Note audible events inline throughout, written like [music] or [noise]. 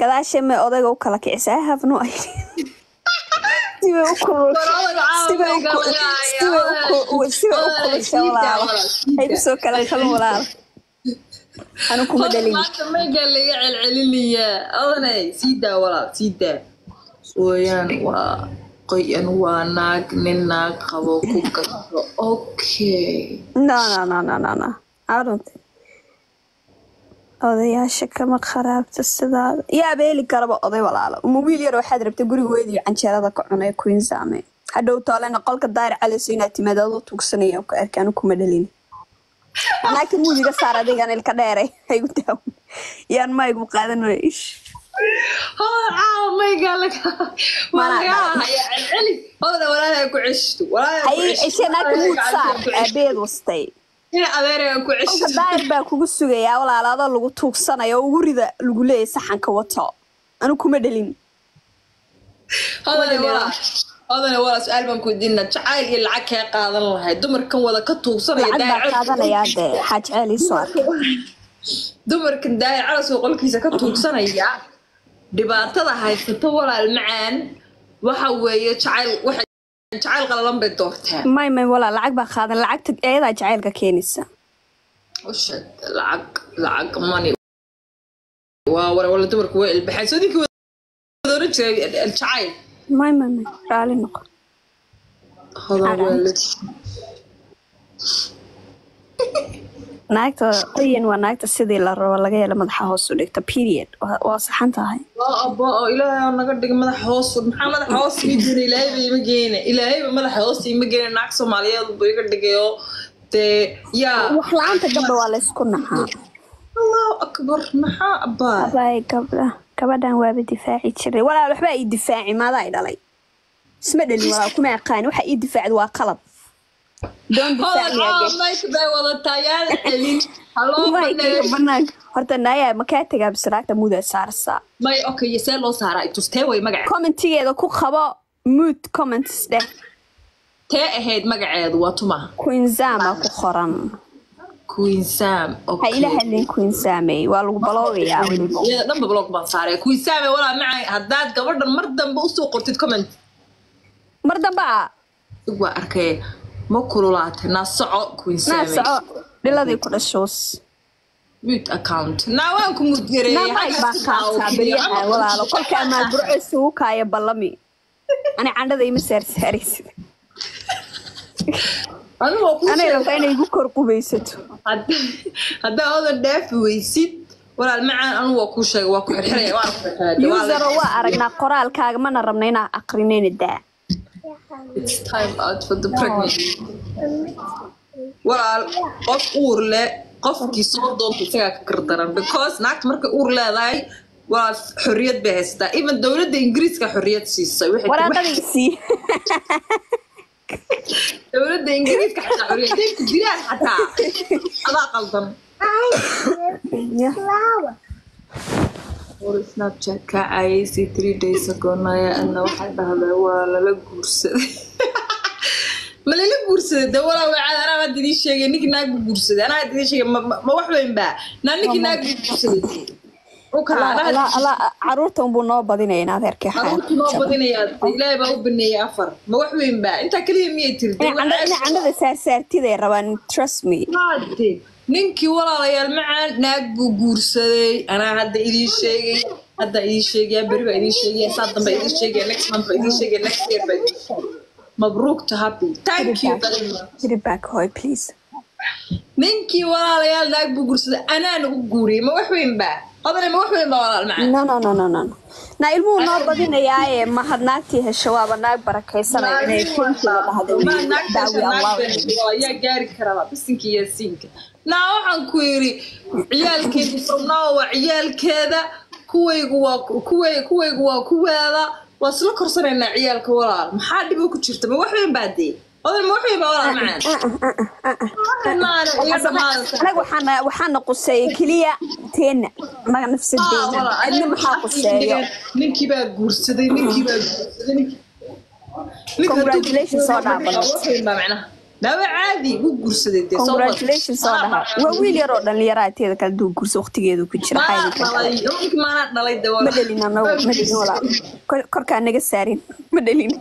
gadaashay may odayga u kala kicisa I have no idea? Sibay u kulul sibay u ku- sibay u ku- sibay u kulusha walaalo ay ku soo kala kalan walaalo anu kuma dhalin maanta meega laga celcelinayaa odanay sii daa walaal sii daa wayaan waa qoyan waa naag nin naag qabo ku gasho okay. No no no no no no. I don't think odayaasha kama kharaabta sidaada yaa beeli karaba oday walaalo. Uma wiil yar waxaad rabta guriga weydii canjeerada ka cunay queensaame hadhow toolena qolka daari calayso inaad timaado adoo tuugsanaya ku arkaan kuma dhalin. Naagta muudiga saar adigan ilka dheeray. Haygu daaw yaan maygu qaadan waya ish hayay muud saar aabeed wastay daayir baa kugu sugayaa walaalo adoo lagu tuugsanayo oo ugu rida lagu leeyahay saxanka wato. Anu kuma dhalin hodane walaa su'aal baan ku weydiina jacayl iyo lacag kee qaadan lahay dumarkan wada ka tuugsanaya lacag baa daayir calasoo qolkiisa. ka tuugsanaya dhibaatada haysata walaal macaan waxa weeye jacayl jacayl qalalan bay doorteen. May may walaa lacag baa qaadan. Lacagta ayadaa jacaylka keenaysa. Ushad lacag lacag money. Waa wala wala dumarku way ilbaxeen. Soo dinkii wada oran jiray jacayl. May may may. Raali noqo hodan waa la [laughs] naagta qoyan waa naagta sidii la rabo laga helo madaxa hoos u dhigta period. Waa saxan tahay. Abba oo ilaahay naga madaxa maxaa madaxa hoos ii geena ilaahay ba ima geena ilaahay ba madaxa hoos ima geena naag soomaaliyeed buu iga dhigay oo dee yaa. Wax la'aanta gabdha waa laysku naxaa. Allahu akbar maxaa abay gabdha gabadhan waaba difaaci jiray. Walaal waxbaa ii difaaci maadaa i dhalay. Isma dhalin walaal kuma aqaani. Waxa ii difaacid waa qalad horta naaya makaa tagaa bisraagta mudaa saarsaa commentigeeda ku qabo mood comments dheh tee ahayd magaceedu waa tuma queenzama ku qoran ha ila hadlin queenzamey waa lagu [laughs] baloogayaa dhanba baan saaray walaa macay haddaad gabadhan mar dambe u soo qortid comment. Mar damba waa arkay ma kululaatay naa soco dhiladii ku dhashoos mute account. Naa waan ku mudgareeyay naamaag baa qaataa beryaha walaalo kolka amaa [laughs] burco isugu kaaya ballami. Ani candhada ima saarsaaraysid [laughs] anay rabtaa inay igu kor qubaysato haddaa odan dhaafi weysid walaal macaan anigu waa kuu sheegay waa ku xirxiraya waa aragnaa qoraalkaaga mana rabna inaa aqrinayna daa It's time out for the pregnancy. walaal qof uur leh qofkii soo doonta isagaa ka gardaran because naagta markay uur leedahay walaal xorriyad bay haysataa even dowladda ingiriiska xorriyad siisay [laughs] dowladda ingiriiska xataa xorriyad ku dilaan xataa. [laughs] Adaa qaldan War snapchat ka cayaysay three days ago naya ana waxay dhahday waa lala guursaday. [laughs] Ma lala guursaday? De walaa wacaad anaa idin sheegay ninkii naag buu guursaday. Anaa idin sheegay ma- wax weyn baa? Naa ninkii naag buu guursaday? Caruurta unbuu noo badinaya in adeerkii caruurtu noo badinayaa ilaahay baa u baneeyay afar. Ma wax weyn baa? Intaa kaliya miyay tiri De inay waxaa- candhada saarsaartiday rabaan trust me. Haade, ninkii walaalayaal macaan naag buu guursaday. Anaa hadda idiin sheegay. Hadda idiin sheegaya beri baa idiin sheegaya saa dambe idiin sheegaya next month baa idiin sheegaya next year baa idiin sheegaya mabruuk to happy. Thank you. very much Put it back hoy please. Ninkii walaalayaal naag buu guursaday. Anaana u guuriyay ma wax weyn baa na ilmuhu noo badinayaaye mahad naagtii hesho waaba naag barakaysanaya inay kunkiga dhahdo daawi allah yaa gaari karaa bisinka iyo siinka naa waxaan ku yiri ciyaalkeedu furnaa waa ciyaalkeeda kuwaygu waa kuwaygu waa isla korsanaynaa ciyaalka walaal maxaa dhibo ku jirta ma wax weyn baa dee odan weyn baa walaal macaan anaga waxaana quseeya keliya teena anaga Ah, nafsadeena aniga maxaa quseeyo ninkii baa guursaday ninkii baa guursaday Congratulations, soo dhaafan. nawa caadi wuu guursaday dee congratulations soo dhaha waa wiil yar oo dhallinyaraha teeda kale duu gursa waqtigeedu ku jira dhalay dee ma dhelin walaal Kor- korkaa naga saarin ma dhelin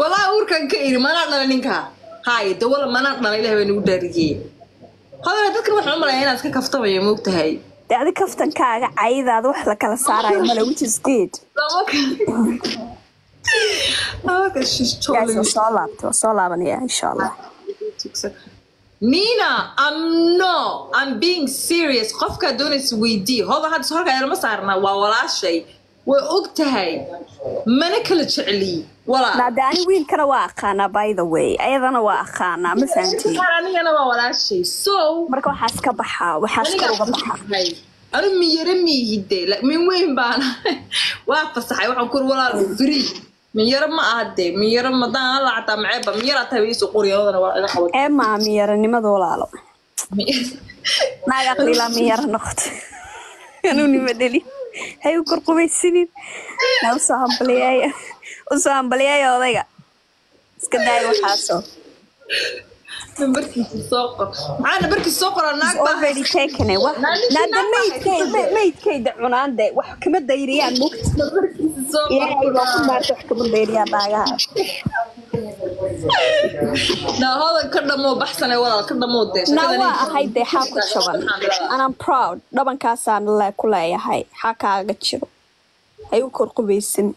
walaa uurkan ka iri maanaa dhalay ninkaa haye dee wala maanaa dhalay ilaah baa nagu dhaariyey hadana dadkan waxaan u malayaa inaad iska kaftamayo moogtahay dee adi kaftankaaga caydaada wax la kala saarayo male waa soo laabanaya insha allah Nina, I'm no, I'm being serious. Qofka doonaysa weydii. Hoda hadda soo halkaa lama saarna waa walaashay. Way og tahay. Mana kala jecli. Walaa. naade ani wiilkana waa aqaanaa by the way ayadana waa aqaanaa ma fahantiin Qaar anigana waa walaashay. So, marka waxaas ka baxaa waxaas kor uga baxaa anu miyara miyihide min weyn baan [laughs] waa fasaxay waxaan kur walaal free miyaro ma aha dee miyaro madaan alla maceeba miyara tahay isu qoriyadana waa iga qaban ee maa miyaranimada walaalo naag aqlilaa [laughs] miyara noqoto [laughs] anuu nima dheli hay u korqubaysinin ha u soo hambaliyaaya u soo hambaliyaaya odayga. Iska daaya waxaasoo maydkayda cunaan de wax kama dayriyaan mugta nambarkiisa soo ilaahay baa ku qor maarta wax kama dayriyaan naagaha naa hodan ka dhamoo baxsanay walaal ka dhamoo dee na waa ahay dee xaa ku jaban anam proud. Dhabankaasaan le ku leeyahay xaa kaaga jiro hay u korqubaysin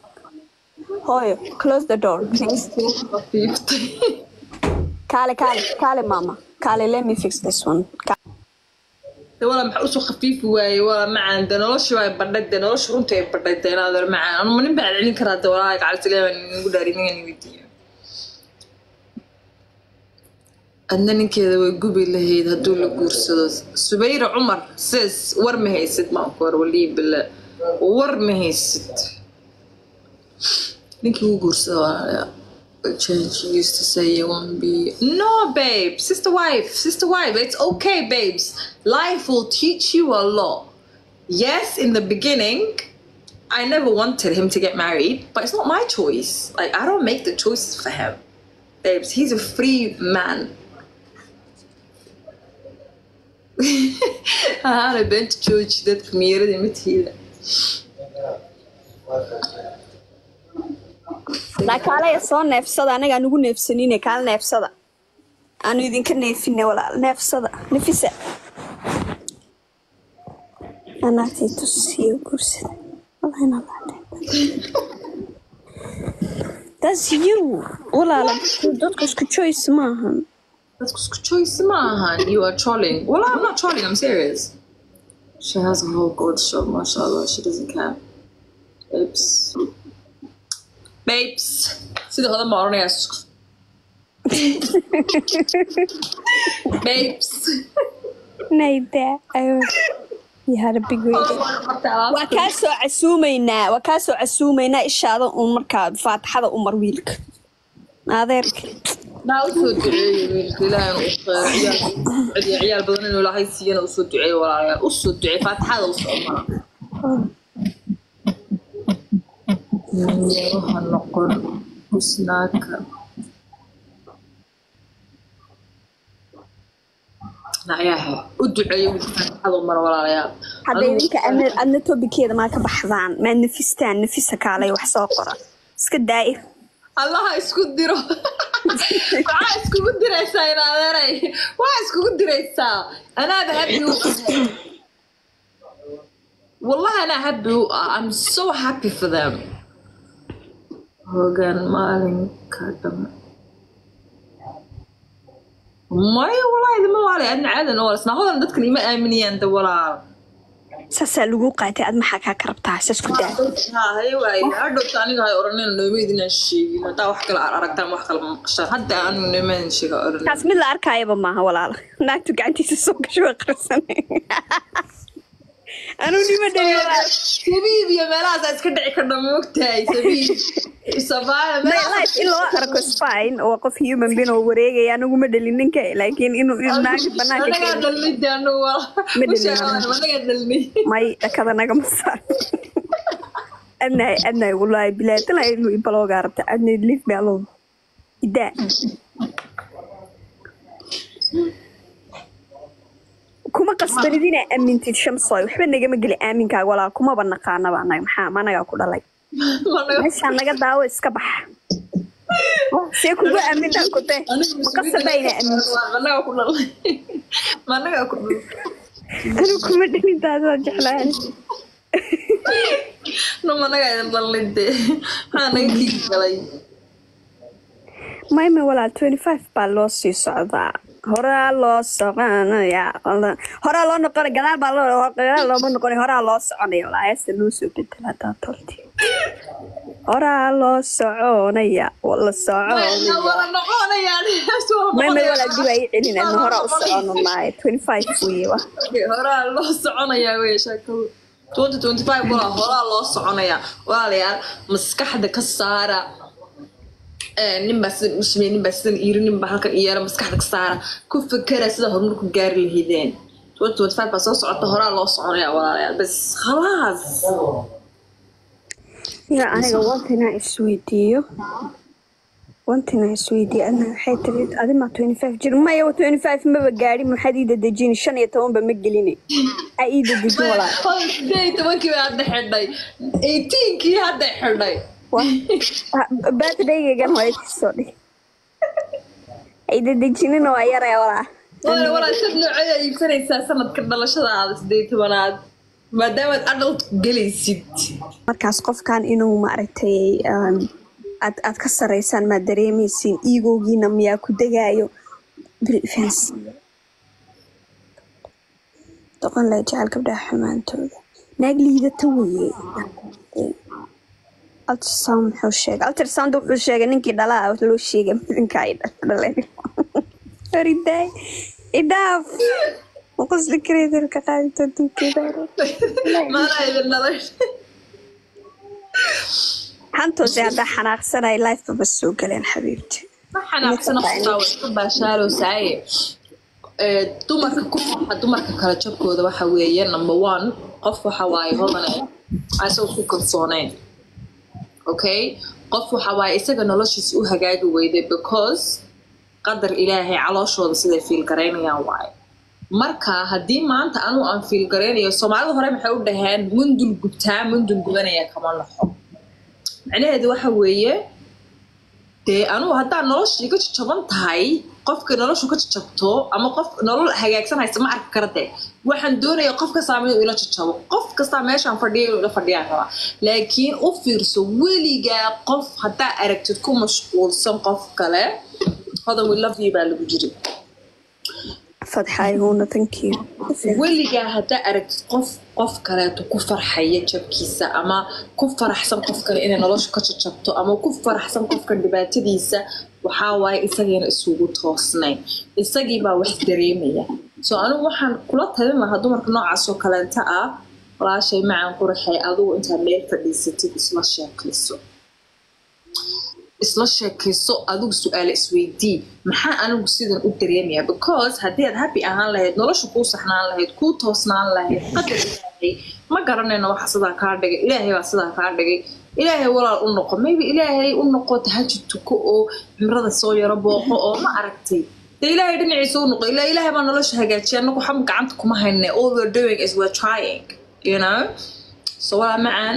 hooyo close the door kaale kaale kaale mama. Kaale let me fix this one. Wala maxaa u soo khafiifi waaye? Wala macaan de nolosha waa badhay de nolosha runta ay badhay de macaan. Anuma nin baa celin karaa de walaahi gacalsileebaan nagu dhaari ningan weydiiyo. Adna ninkeeda way gubi lahayd hadduu la guursado. Subayra cumar sis war ma haysid maanku war walii bila war ma haysid. Ninkii u guursado walaalayaa Change used to say you won't be. No, babe. Sister wife. Sister wife. It's okay, babes. Life will teach you a lot. Yes, in the beginning, I never wanted him to get married, but it's not my choice. Like, I don't make the choices for him. Babes, he's a free man. أنا بنت جوج ذات كميرة دي متهيلة laa kaalaya soo neefsada anaga anugu neefsanine kaala neefsada aanu idinka neefine walaal neefsada nefisa anaagtay tusiyo guursada. That's you walaala dadku- dadku isku choice maahan That's choice maahan. You are trolling. Well, I'm not trolling. I'm serious. She has a whole gold shop, mashallah. She doesn't care. Babes. Babes. Sida hodan ma oranaya. Babes. nayda waa kaa soo casuumaynaa waa kaa soo casuumaynaa ishaada uun markaa faatixada umar wiilka adeerka Naa u soo duceeyey wiilka ilaahay ciyaal badan inuu ilaahay siiyana u soo duceeyey walaalayaal u soo duceeyey faatixada u Nyaruha noqon husnaaka nacyaha u duceeyo wiilka faatixada u mara walaalayaal hadda idinka adna adna tobikeeda maa ka baxdaan? Maad nafistaan? Nafisa kaalay wax soo qora. Iska daa'ir allaha isku diro. [laughs] Maxaa iskugu diraysaa in adeeray iskugu diraysaa. U ahay wallahi anaa happy u ah i'm so happy for them hogaan maalinka dhama maya wallahi idima waalay adna caadan oo isna hodan dadkan ima aaminayaan de walaal saasaa lagu qaatay ad maxaa kaa ka rabtaa? Saas ku daa hadhowta aniga hay oraneen nooma idinaan sheegin. Haddaa wax kale aad aragtaan wax kale ma maqashaan. Hadda anigu noomaan sheega oran taas mid la arkaayaba maaha walaala naagtu gacantiisa soo gasho waa qarsan [laughs] anuu nima dhalin walaal sabiib iyo meelahaas iska dhici kadha moogtahay in loo arko spine oo qof human being oo wareegaya anigu ma dhalin ninka laakiin inuu dhakada nagama saar adnahay adnahay wallaahi bilaadalahay inuu ibaloogaa rabta adnayd me alone. Idaa kuma qasbanid inaa aamintid shamsoy waxba nagama geli aaminkaaga walaa kumaba naqaanaba anaga maxaa ma anagaa ku dhalay? Meeshaan naga daawo iska baxa see kugu aaminaa kute. maqasaba inaa aaminto managaa ku dhalay. Managaa ku dhalay. Anigu kuma dhalin taasoo jeclaan managaa mayme walaal twenty five baa loo sii socdaa horaa loo soconaya horaa loo noqonay gadaal baa gadaal looma noqonay horaa loo soconaya walaa heesta loo soo bedela hadaa tolti horaa loo soconaya wala soconaya wala noqonayaan mayme walaal dib ay celin adna horaa u socono maayo twenty five weye wa. Horaa loo soconayaa wey sheekadu twenty twenty five walaa horaa loo soconayaa walaalayaal maskaxda ka saara ninbaa sidan u sameeyey ninbaa sidan iri ninbaa halkan iyeela maskaxda ka saara ku fekera sida horumar ku gaari lahaydeen. Baa soo socota horaa loo soconayaa walaalayaal bas khalaas ya aniga wantina isweydiiyo wantina isweydiiyo adna waxay tiri adima twenty five jir maya twenty five maba gaadhin maxaad ii dadejini? Shan iyo tobanba ma geline ha ii dadejin walaa sideed iyo tobankii bay hadda xidhay. Eighteenkii hadda xidhay [laughs] birthdaygan waa isoo dhig ay dadejinin waa yaraya walaa wala walaa sad nooceeda iibsanaysaa sanadka dhalashada aada sideed tobanaad maadaamaad adult gelaysid markaas qofkan inuu maaragtay um, aad aad ka saraysaan maad dareemaysiin iigoogiina miyaa ku degaayo doqon leh jecel gabdhaha xumaantooda naag liidata weye ultrasound wuxuu sheegay. Ninkii dhalaa loo sheegay idhaaf maqusli kareedarka qaadita duukeeda maanaa idin dhalay. Hantoose haddaa xanaaqsanay lifebaba soo galeen xabiibti. Dumarka ku farxa dumarka kala jabkooda waxa weeye number one qof waxa waaye hodane asagoo ku kalsooneyn okay? Qof waxa waaye isaga noloshiisa u hagaagi weyday because qadar ilaahay calooshooda siday fiil garaynayaan waaye marka haddii maanta anuu aan fiil garaynayo soomaalida hore maxay u dhaheen mundul gubtaa mundul gubanaya kama naxo macnaheedu waxa weeye dee anugu haddaa noloshii ka jajaban tahay qofka noloshu ka jajabto ama qof nolol hagaagsan haysta ma arki kara dee waxaan doonaya qof kastaa inuu ila jajabo qof kastaa meeshaan fadhiya inuu ila fadhiyaan rabaa laakiin u fiirso weligaa qof haddaa aragtid ku mashquulsan qof kale hodan we love you baa lagu jiri weligaa haddaa aragtid qof qof kaleeto ku farxaya jabkiisa ama ku faraxsan qof kale inay nolosha ka jajabto ama ku faraxsan qofka dhibaatadiisa waxaa waaye isagiina isugu toosnayn. Isagii baa wax dareemaya. So anigu waxaan kula talin lahaa dumarka noocaas oo kaleenta ah walaashay macaan quraxay adigu intaad meel fadhiisatid isla sheekayso isla sheekayso adigu su'aale isweydii maxaa anigu sidan u dareemaya? Because haddii aad happy ahaan lahayd nolosha kuu saxnaan lahayd kuu toosnaan lahayd qadar ma garanayno waxa sidaa kaa dhigay. Ilaahay baa sidaa kaa dhigay. Ilaahay walaal u noqo. Maybe ilaahay u noqo tahajud tuko oo cimrada soo yaro booqo oo ma aragtay. Dee ilaahay dhinaciisa u noqo. Ilaa ilaahay baa nolosha hagaajiya. Anagu xam gacanta kuma hayne. All we're doing is we're trying you know? So walaa macaan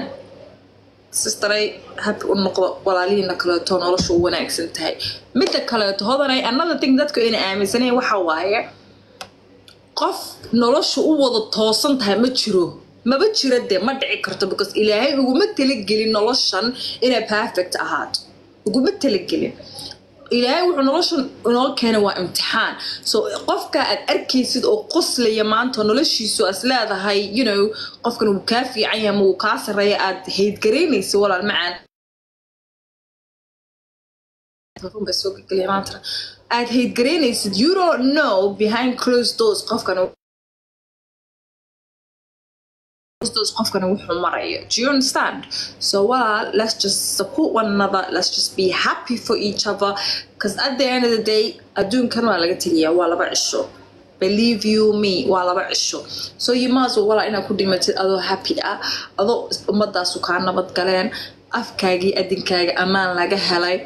sistaray happy u noqdo walaalihiina kaleeto nolosha u wanaagsan tahay. Midda kaleeto hodanay another thing dadku ayna aaminsanayn waxa waaye qof nolosha u wada toosan tahay ma jiro. Maba jiro dee ma dhici karto because ilaahay uguma talagelin noloshan inay perfect ahaato uguma talagelin ilaahay wuxuu noloshan inoo keenay waa imtixaan. So qofka aad arkaysid oo qoslaya maanta noloshiisu as leedahay you know qofkan wuu kaa fiican yahay ama wuu kaa sarreeya aad haydgaraynaysa walaal macaan aad haydgaraynaysid you don't know behind closed doors qofkan those qofkana wuxuu marayo do you understand? So well let's just support one another. Let's just be happy for each other. Because at the end of the day adduunkan waa laga tegayaa waa laba cisho believe you me waa laba cisho so you must walaa inaad ku dhimatid adoo happy ah adoo ummadaasu kaa nabad galeen afkaagii adinkaaga ammaan laga helay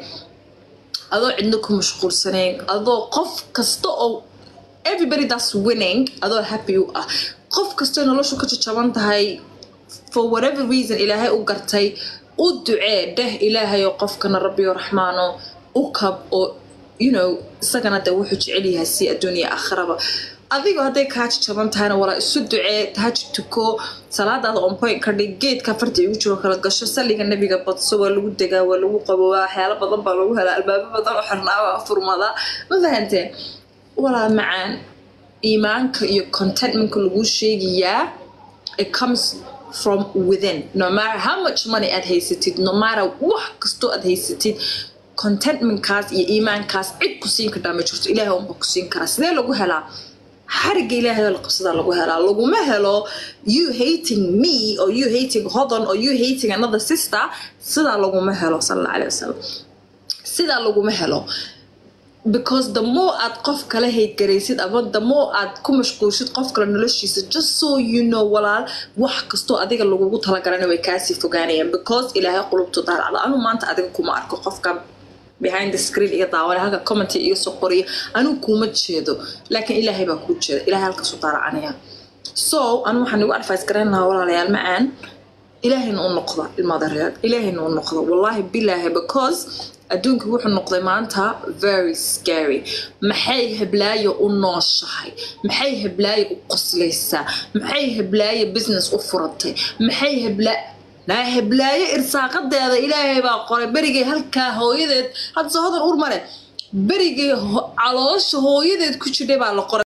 adoo cidno ku mashquulsanayn adoo qof kasta oo everybody that's winning adoo happy u ah qof kastoo noloshu ka jajaban tahay for whatever reason ilaahay u gartay u ducee dheh ilaahayo qofkana rabbiyo raxmaano u kab oo you know isagana de wuxuu jecel yahay si adduuniya aakhiraba. Adigo hadday kaa jajaban tahayna walaa isu ducee tahajud tuko salaadaada on point ka dhig geedka farta igu jiro kala gasho salliga nebiga badso waa lagu degaa waa lagu qabowaa waxyaalo badan baa lagu helaa albaabo badan oo xirnaa waa furmada ma fahanteen? Walaa macaan iimaanka iyo contentmentka lagu sheegayaa it comes from within. No matter how much money aad haysatid no matter wax kastoo aad haysatid contentmentkaas iyo iimaankaas cid ku siin ma jirto. Ilaahay unba ku karaa. Sidee lagu helaa? Xariga ilaahay la qabsadaa lagu helaa. Laguma helo you hating me or you hating hodon or you hating another sister. Sidaa laguma helo sal alla alih wasalam sidaa laguma helo because the more aad qof kala haydgaraysid ama the more aad ku mashquulshid qof kale noloshiisa just so you know walaal wax kastoo adiga lagugu talagalana way kaasii fogaanayaan because ilaahay qulubtu daaracda anu maanta adiga kuma arko qofka behind the screen iga daawana halka commenty iga soo qoriya anuu kuma jeedo. Laakiin ilaahay baa kuu jeeda. Ilaahay halkaasu daaracanaya so anu waxaan igu advice garayn lahaa walaalayaal macaan ilaahayna u noqda ilmaadareed ilaahayna u noqda. Wallaahi bilaahi because adduunka wuxuu noqday maanta very scary. Maxay heblaayo u nooshahay? Maxay heblaayo u qoslaysaa maxay heblaayo business u furatay? Maxay heblaa naa heblaayo irsaaqadeeda ilaahay baa qoray. Berigay halkaa hooyadeed hadda soo hodan ur male berigay caloosha hooyadeed ku jidhay baa la qoray